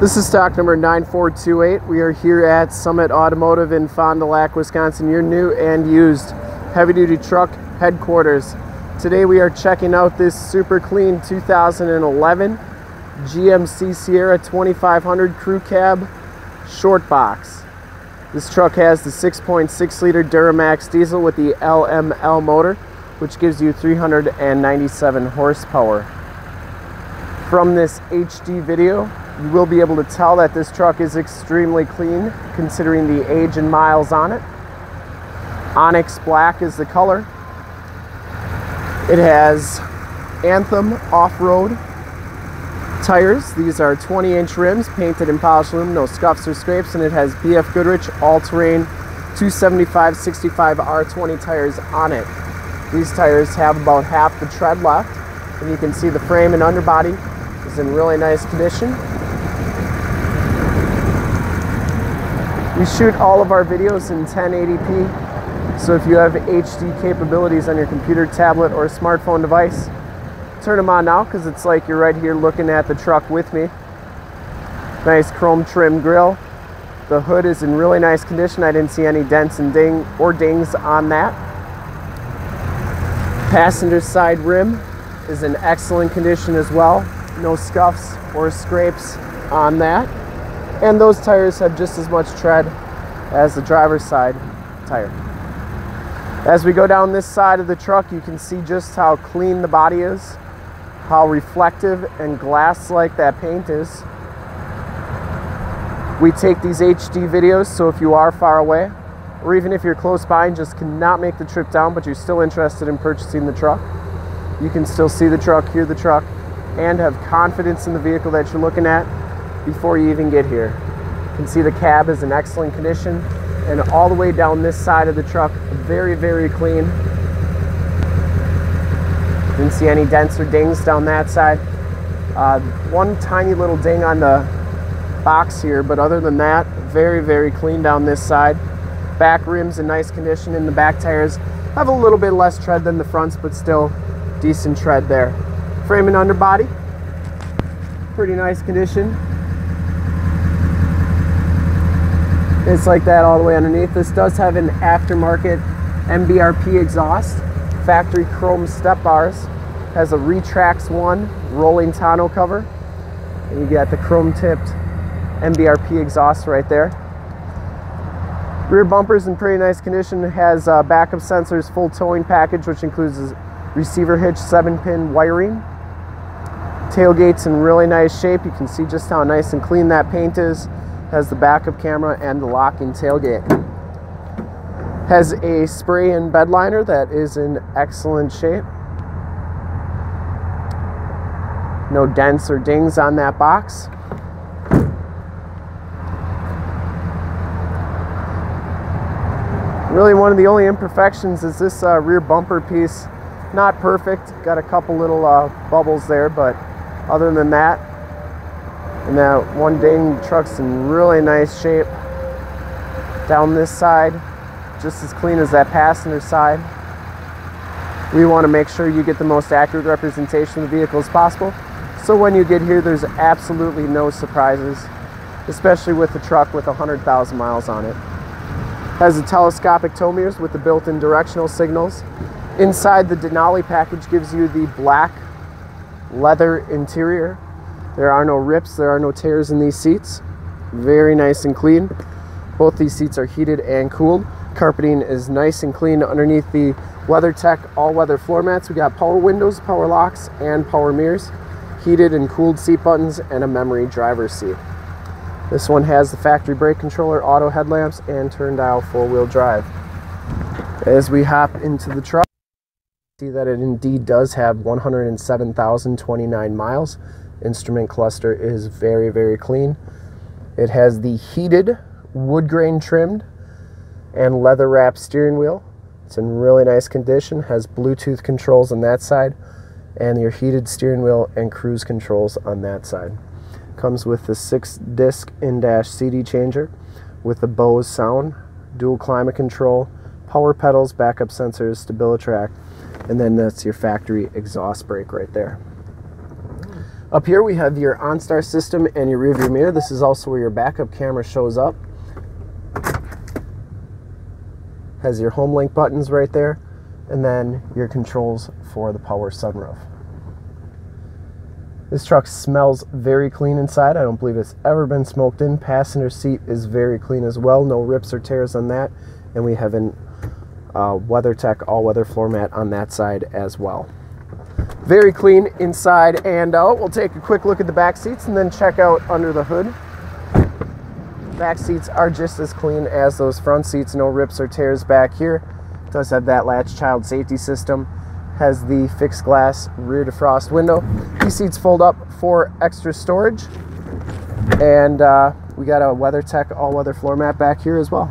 This is stock number 9428. We are here at Summit Automotive in Fond du Lac, Wisconsin, your new and used heavy duty truck headquarters. Today we are checking out this super clean 2011 GMC Sierra 2500 Crew Cab Short Box. This truck has the 6.6 liter Duramax diesel with the LML motor, which gives you 397 horsepower. From this HD video, you will be able to tell that this truck is extremely clean considering the age and miles on it. Onyx black is the color. It has Anthem off-road tires. These are 20 inch rims painted in polished aluminum, no scuffs or scrapes, and it has BF Goodrich all-terrain 275 65 R20 tires on it. These tires have about half the tread left, and you can see the frame and underbody is in really nice condition. We shoot all of our videos in 1080p, so if you have HD capabilities on your computer, tablet, or smartphone device, turn them on now because it's like you're right here looking at the truck with me. Nice chrome trim grill. The hood is in really nice condition. I didn't see any dents and ding or dings on that. Passenger side rim is in excellent condition as well. No scuffs or scrapes on that. And those tires have just as much tread as the driver's side tire. As we go down this side of the truck, you can see just how clean the body is, how reflective and glass-like that paint is. We take these HD videos, so if you are far away, or even if you're close by and just cannot make the trip down, but you're still interested in purchasing the truck, you can still see the truck, hear the truck, and have confidence in the vehicle that you're looking at before you even get here. You can see the cab is in excellent condition and all the way down this side of the truck, very, very clean. Didn't see any dents or dings down that side. Uh, one tiny little ding on the box here, but other than that, very, very clean down this side. Back rims in nice condition and the back tires have a little bit less tread than the fronts, but still decent tread there. Frame and underbody, pretty nice condition. It's like that all the way underneath. This does have an aftermarket MBRP exhaust, factory chrome step bars, has a Retrax 1 rolling tonneau cover, and you got the chrome tipped MBRP exhaust right there. Rear bumper's in pretty nice condition. Has uh, backup sensors, full towing package, which includes receiver hitch, 7-pin wiring. Tailgate's in really nice shape. You can see just how nice and clean that paint is has the backup camera and the locking tailgate. Has a spray and bed liner that is in excellent shape. No dents or dings on that box. Really one of the only imperfections is this uh, rear bumper piece. Not perfect, got a couple little uh, bubbles there, but other than that, and that one ding truck's in really nice shape. Down this side, just as clean as that passenger side. We want to make sure you get the most accurate representation of the vehicle as possible. So when you get here, there's absolutely no surprises, especially with the truck with 100,000 miles on it. Has the telescopic tow mirrors with the built-in directional signals. Inside the Denali package gives you the black leather interior there are no rips, there are no tears in these seats. Very nice and clean. Both these seats are heated and cooled. Carpeting is nice and clean underneath the WeatherTech all-weather floor mats. We got power windows, power locks, and power mirrors. Heated and cooled seat buttons and a memory driver's seat. This one has the factory brake controller, auto headlamps, and turn dial four-wheel drive. As we hop into the truck, see that it indeed does have 107,029 miles instrument cluster is very, very clean. It has the heated wood grain trimmed and leather wrapped steering wheel. It's in really nice condition, has Bluetooth controls on that side and your heated steering wheel and cruise controls on that side. Comes with the six disc in-dash CD changer with the Bose sound, dual climate control, power pedals, backup sensors, StabiliTrak, and then that's your factory exhaust brake right there. Up here we have your OnStar system and your rearview mirror. This is also where your backup camera shows up. Has your home link buttons right there and then your controls for the power sunroof. This truck smells very clean inside. I don't believe it's ever been smoked in. Passenger seat is very clean as well. No rips or tears on that. And we have an uh, WeatherTech all-weather floor mat on that side as well. Very clean inside and out. We'll take a quick look at the back seats and then check out under the hood. Back seats are just as clean as those front seats. No rips or tears back here. Does have that latch child safety system. Has the fixed glass rear defrost window. These seats fold up for extra storage. And uh, we got a WeatherTech all-weather floor mat back here as well.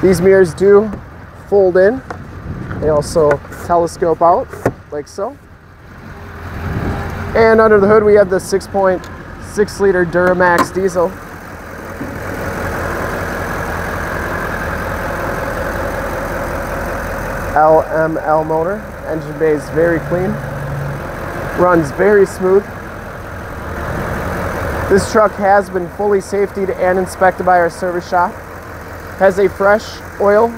These mirrors do fold in. They also telescope out like so. And under the hood we have the 6.6 liter Duramax diesel. LML motor. Engine bay is very clean. Runs very smooth. This truck has been fully safetied and inspected by our service shop. Has a fresh oil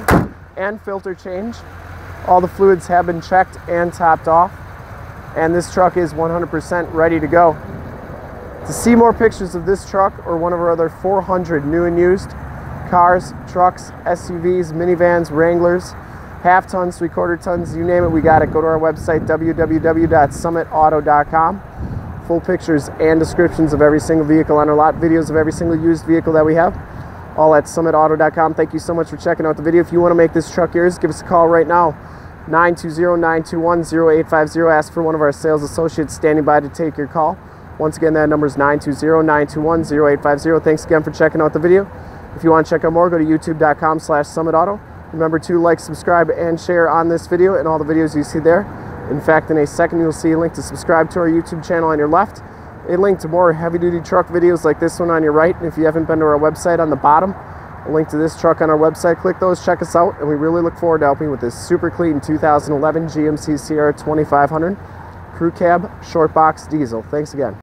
and filter change. All the fluids have been checked and topped off. And this truck is 100% ready to go. To see more pictures of this truck or one of our other 400 new and used cars, trucks, SUVs, minivans, Wranglers, half tons, three quarter tons, you name it, we got it. Go to our website, www.summitauto.com. Full pictures and descriptions of every single vehicle on our lot, videos of every single used vehicle that we have all at summitauto.com. Thank you so much for checking out the video. If you want to make this truck yours, give us a call right now. 920-921-0850. Ask for one of our sales associates standing by to take your call. Once again, that number is 920-921-0850. Thanks again for checking out the video. If you want to check out more, go to youtube.com slash summitauto. Remember to like, subscribe, and share on this video and all the videos you see there. In fact, in a second, you'll see a link to subscribe to our YouTube channel on your left a link to more heavy duty truck videos like this one on your right. And if you haven't been to our website on the bottom, a link to this truck on our website. Click those, check us out, and we really look forward to helping with this super clean 2011 GMC Sierra 2500 Crew Cab Short Box Diesel. Thanks again.